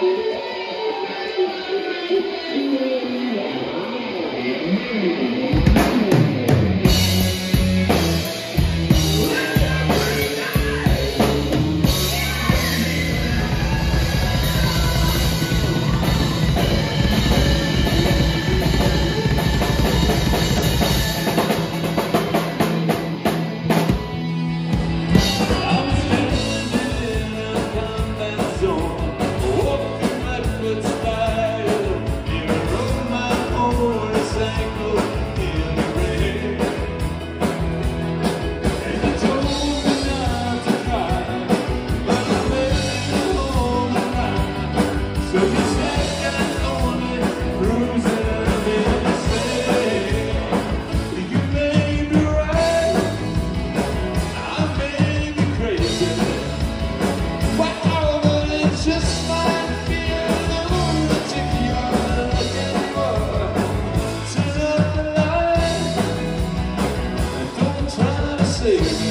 Thank you. You